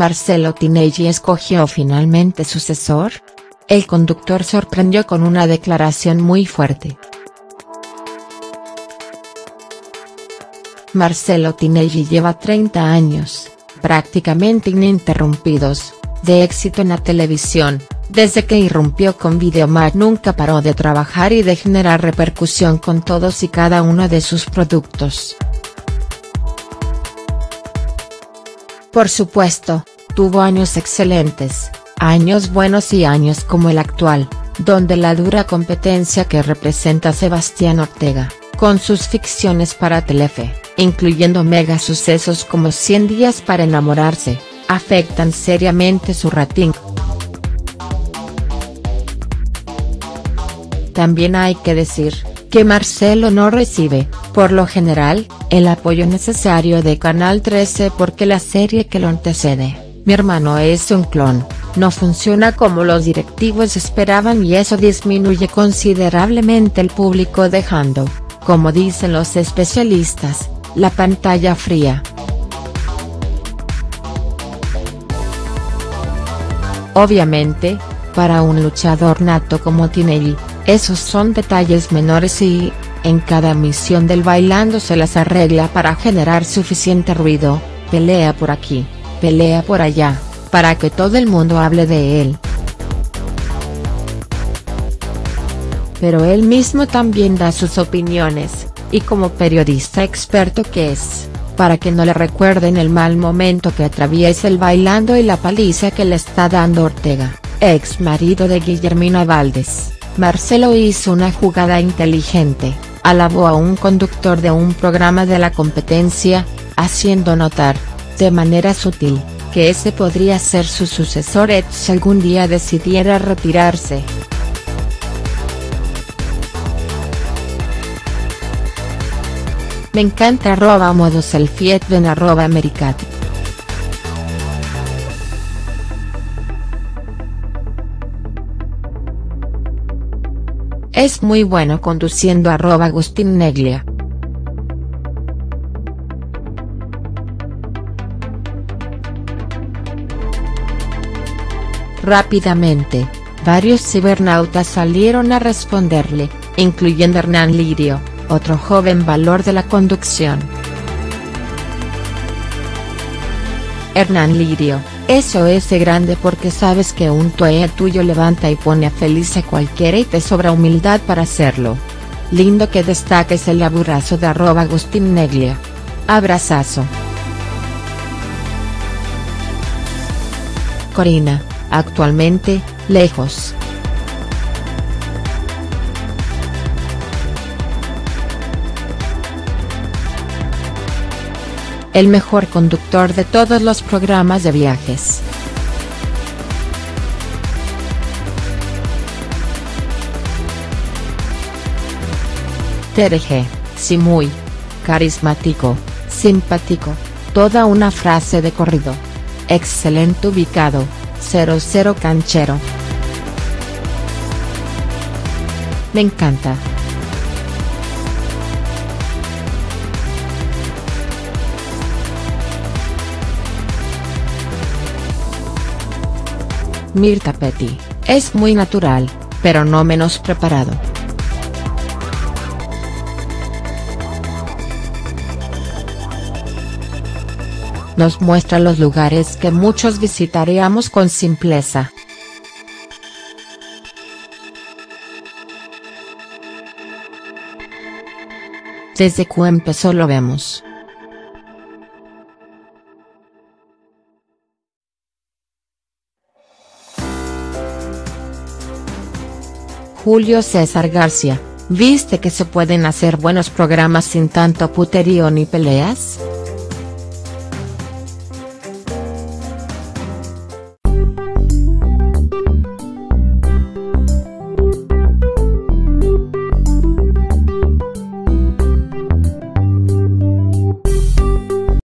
¿Marcelo Tinelli escogió finalmente sucesor? El conductor sorprendió con una declaración muy fuerte. Marcelo Tinelli lleva 30 años, prácticamente ininterrumpidos, de éxito en la televisión, desde que irrumpió con Videomar nunca paró de trabajar y de generar repercusión con todos y cada uno de sus productos. Por supuesto, tuvo años excelentes, años buenos y años como el actual, donde la dura competencia que representa Sebastián Ortega, con sus ficciones para Telefe, incluyendo mega sucesos como 100 días para enamorarse, afectan seriamente su rating. También hay que decir, que Marcelo no recibe, por lo general, el apoyo necesario de Canal 13 porque la serie que lo antecede, Mi hermano es un clon, no funciona como los directivos esperaban y eso disminuye considerablemente el público dejando, como dicen los especialistas, la pantalla fría. Obviamente, para un luchador nato como Tinelli, esos son detalles menores y, en cada misión del bailando se las arregla para generar suficiente ruido, pelea por aquí, pelea por allá, para que todo el mundo hable de él. Pero él mismo también da sus opiniones, y como periodista experto que es, para que no le recuerden el mal momento que atraviesa el bailando y la paliza que le está dando Ortega, ex marido de Guillermina Valdés. Marcelo hizo una jugada inteligente, alabó a un conductor de un programa de la competencia, haciendo notar, de manera sutil, que ese podría ser su sucesor si algún día decidiera retirarse. Me encanta arroba modo selfie en arroba americat. Es muy bueno conduciendo arroba Agustín Neglia. Rápidamente, varios cibernautas salieron a responderle, incluyendo Hernán Lirio, otro joven valor de la conducción. Hernán Lirio, eso es grande porque sabes que un tuea tuyo levanta y pone a feliz a cualquiera y te sobra humildad para hacerlo. Lindo que destaques el abrazo de arroba Agustín Neglia. Abrazazo. Corina, actualmente, lejos. el mejor conductor de todos los programas de viajes. TRG, sí muy, carismático, simpático, toda una frase de corrido. Excelente ubicado, 00 canchero. Me encanta. Mirta Petty, es muy natural, pero no menos preparado. Nos muestra los lugares que muchos visitaríamos con simpleza. Desde que empezó lo vemos. Julio César García, ¿viste que se pueden hacer buenos programas sin tanto puterío ni peleas?.